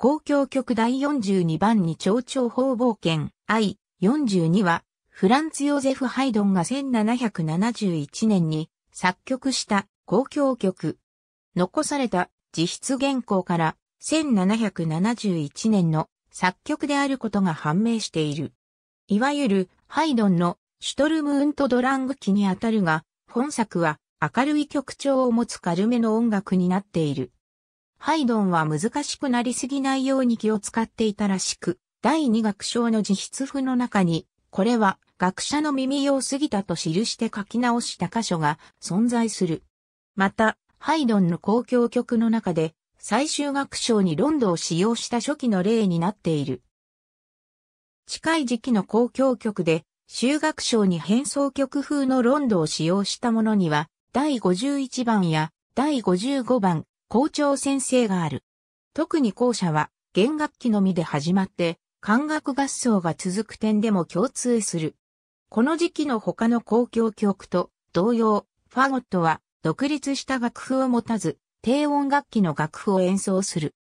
交響曲第42番に蝶々方冒険 I42 はフランツ・ヨゼフ・ハイドンが1771年に作曲した交響曲。残された自筆原稿から1771年の作曲であることが判明している。いわゆるハイドンのシュトルムーントドラング期にあたるが、本作は明るい曲調を持つ軽めの音楽になっている。ハイドンは難しくなりすぎないように気を使っていたらしく、第二楽章の自筆譜の中に、これは学者の耳用すぎたと記して書き直した箇所が存在する。また、ハイドンの交響曲の中で、最終楽章にロンドを使用した初期の例になっている。近い時期の交響曲で、修学章に変奏曲風のロンドを使用したものには、第51番や第55番、校長先生がある。特に校舎は弦楽器のみで始まって管楽合奏が続く点でも共通する。この時期の他の公共曲と同様、ファゴットは独立した楽譜を持たず低音楽器の楽譜を演奏する。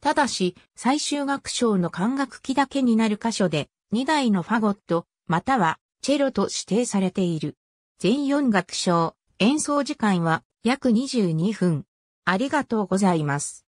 ただし、最終楽章の管楽器だけになる箇所で2台のファゴットまたはチェロと指定されている。全4楽章、演奏時間は約22分。ありがとうございます。